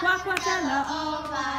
夸夸夸了哦。巴